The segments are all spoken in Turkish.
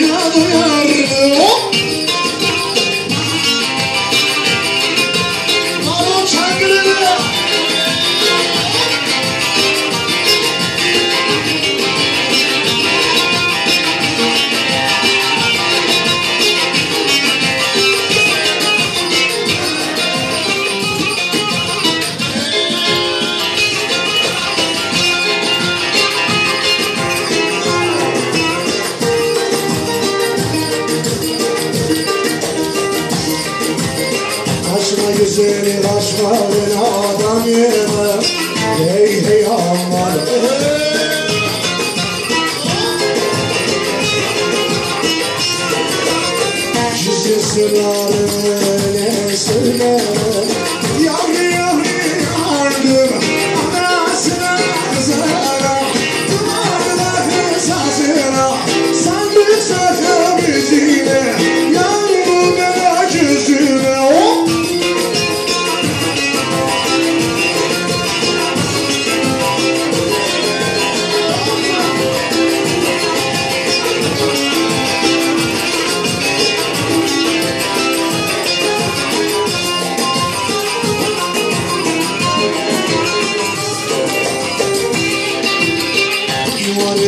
dünya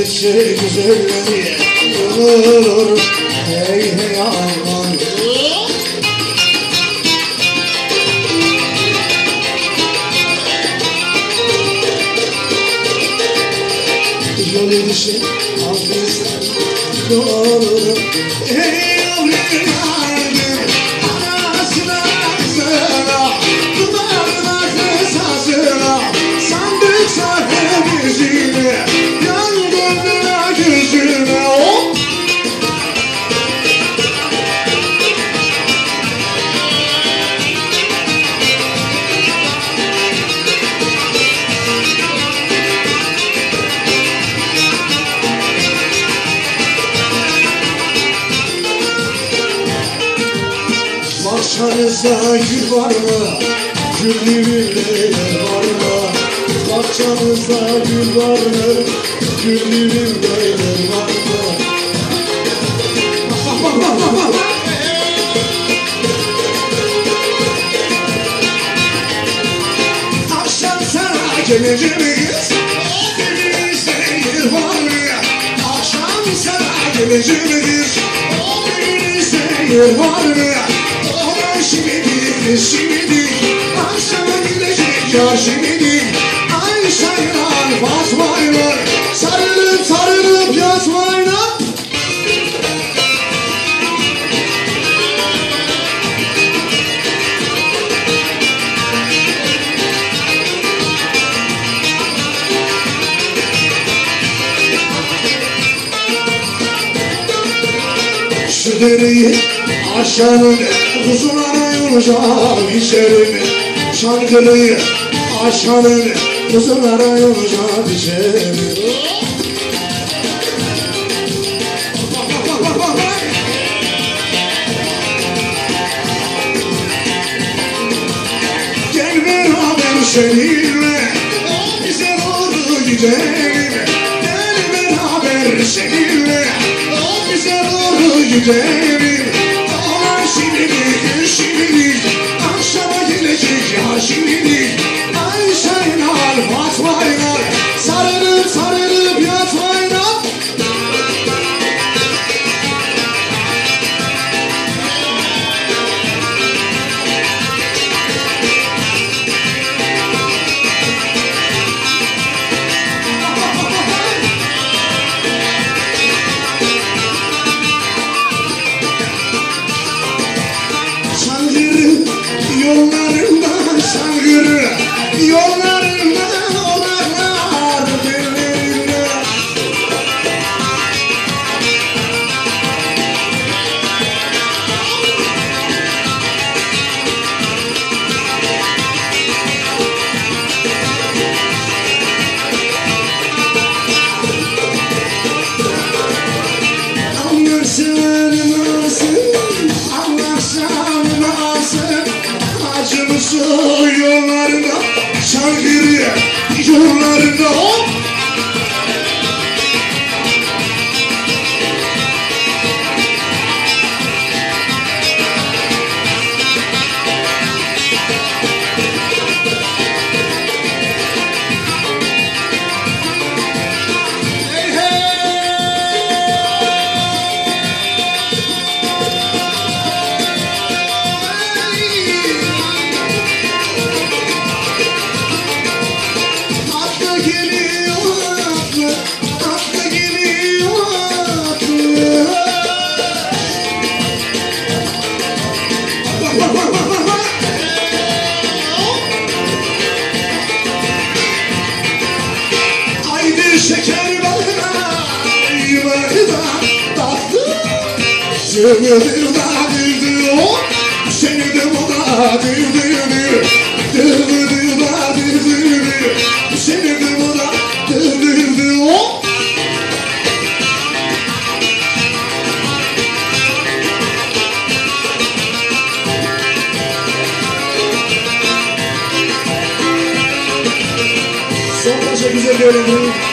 Etse güzelleri Olur. Hey hey aman. Yol edişi Hafizler Doğru Hey Bahçenizde gül var mı? Güllü gülleri var mı? Bahçenizde gül var mı? Güllü gülleri var mı? Bak bak bak bak bak! Akşam sana geleceğiz Bir seyir var mı? Akşam sana geleceğiz Bir seyir var mı? Şimdi şimdi Akşama gidecek ya şimdi Ayşe'yle Fatma'yla Sarılıp sarılıp yatmayla Şu dereyi aşanın kuzuları yolacak içerim Çankırı'yı aşanın kuzuları yolacak içerim Gel beraber seninle bize doğru gidelim. Gel beraber seninle bize doğru gidelim ya You. Dır dır Seni dır bana dır dır dır Hop Son öğrendim.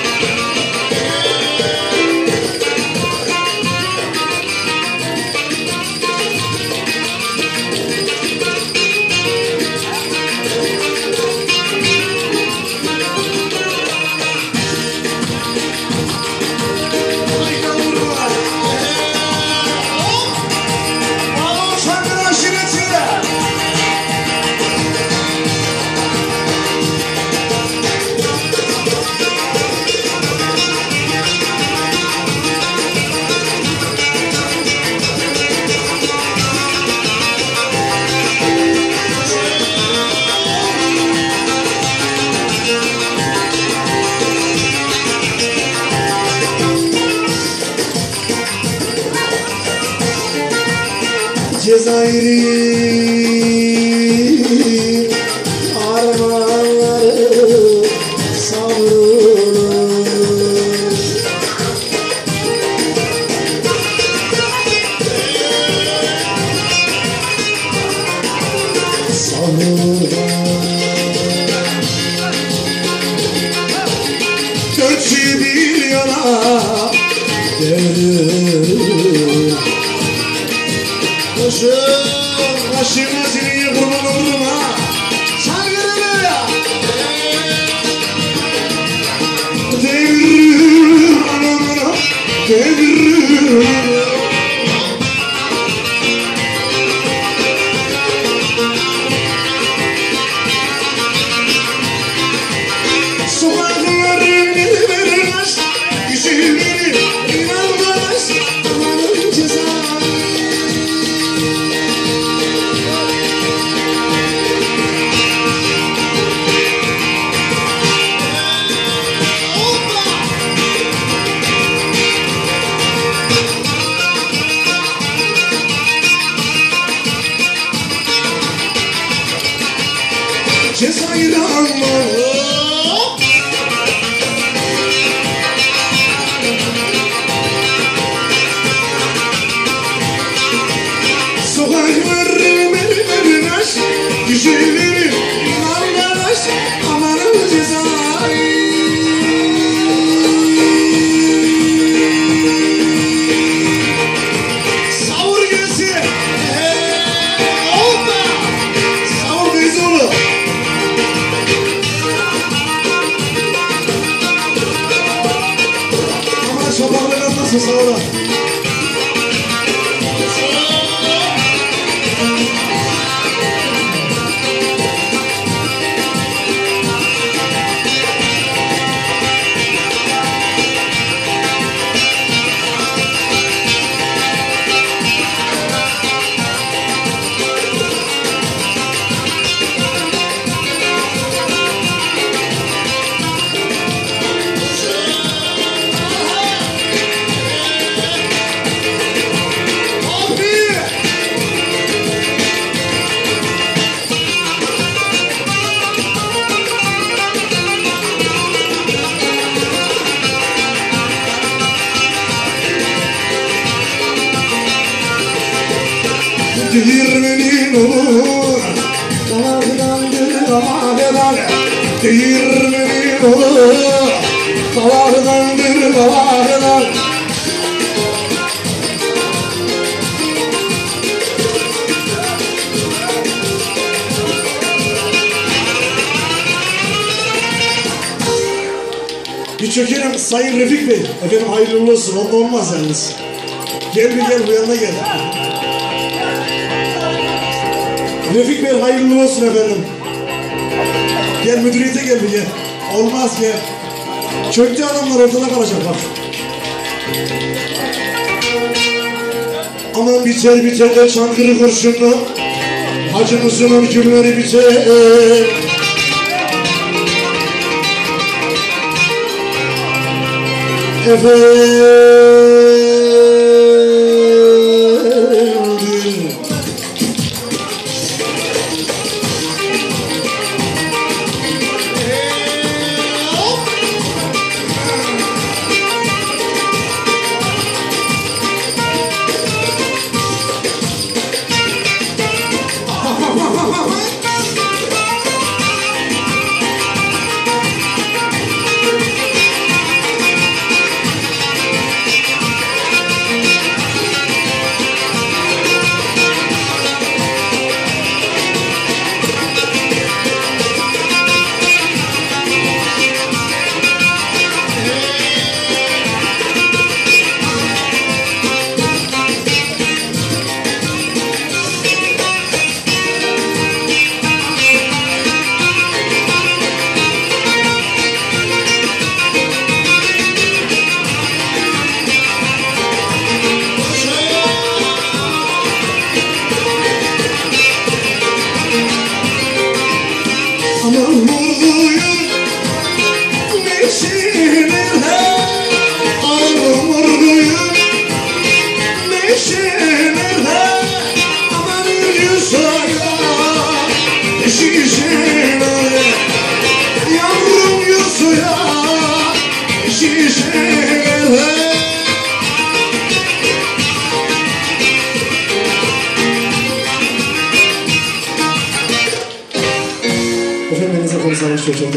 Koşun, aşırı seni kurban olurum ha. Minnesota. Değirmenin olur Kavakdandır kavakdan Değirmenin olur Kavakdandır kavakdan Bir çökelim Sayın Refik Bey. Efendim hayırlı olsun. Onda olmaz yalnız. Gel bir gel bu yana gel. Refik Bey hayırlı olsun efendim. Gel müdüriyete gel bir gel. Olmaz gel. Çöktü adamlar ortada kalacak bak. Aman biter biter de çankırı kurşunlu. Hacımızın hükümleri biter. Efendim